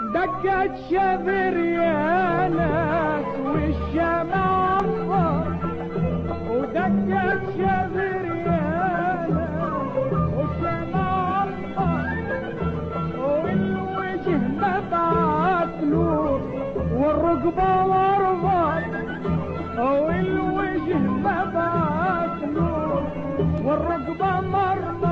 دقت شبر يا ناس والشمع ودقت شبر يا ناس والشمع والوجه مبعث نور والرقبة مرضى والوجه مبعث نور والرقبة مرمر